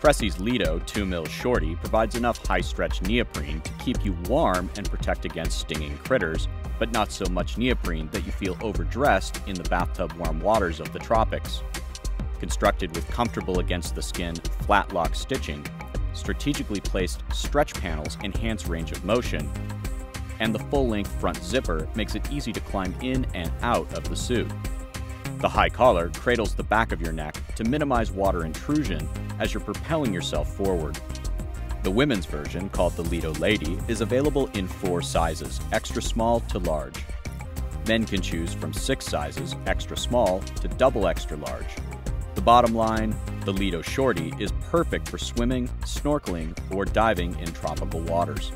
Cressi's Lido 2 mil Shorty provides enough high stretch neoprene to keep you warm and protect against stinging critters, but not so much neoprene that you feel overdressed in the bathtub warm waters of the tropics. Constructed with comfortable against the skin flat lock stitching, strategically placed stretch panels enhance range of motion, and the full length front zipper makes it easy to climb in and out of the suit. The high collar cradles the back of your neck to minimize water intrusion as you're propelling yourself forward. The women's version, called the Lido Lady, is available in four sizes, extra small to large. Men can choose from six sizes, extra small to double extra large. The bottom line, the Lido Shorty is perfect for swimming, snorkeling, or diving in tropical waters.